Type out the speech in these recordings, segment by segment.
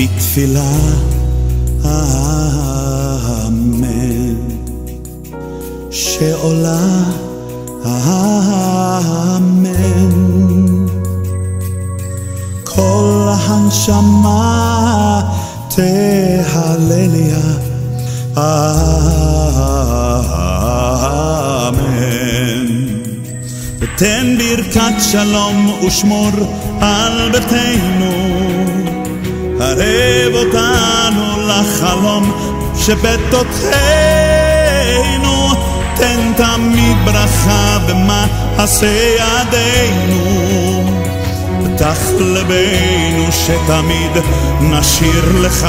בתפילה, אמן, שעולה, אמן, כל הנשמה תהלליה, אמן. ותן ברכת שלום ושמור על ביתנו, ערב אותנו לחלום שבתותינו, תן תמיד ברכה במעשה ידינו, פתח לבנו שתמיד נשיר לך.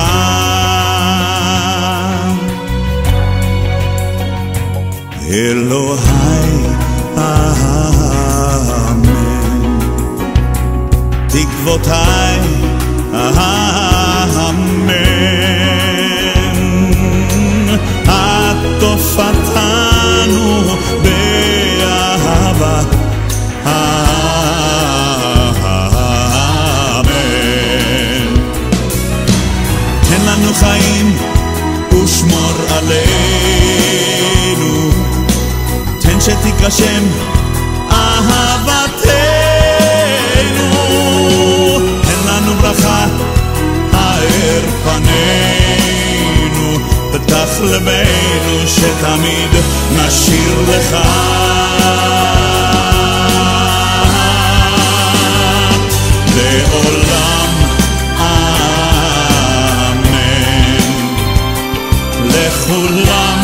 אלוהי, אמן. תקוותיי, אמן. עטוף אותנו באהבה, אמן. תן לנו חיים ושמור עלינו, תן שתתגשם אהבתנו, לבנו שתמיד נשיר לך. לעולם אמן, לכולם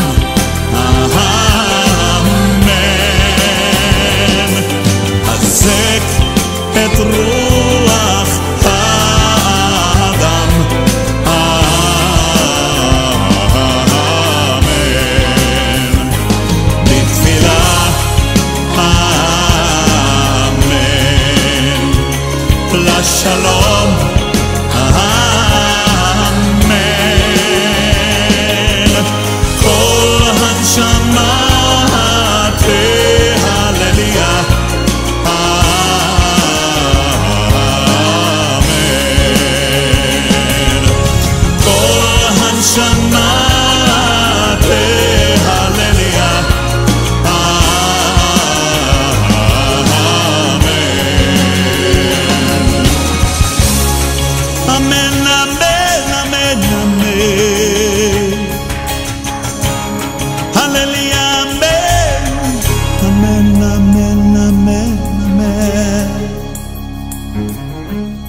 shalom. Música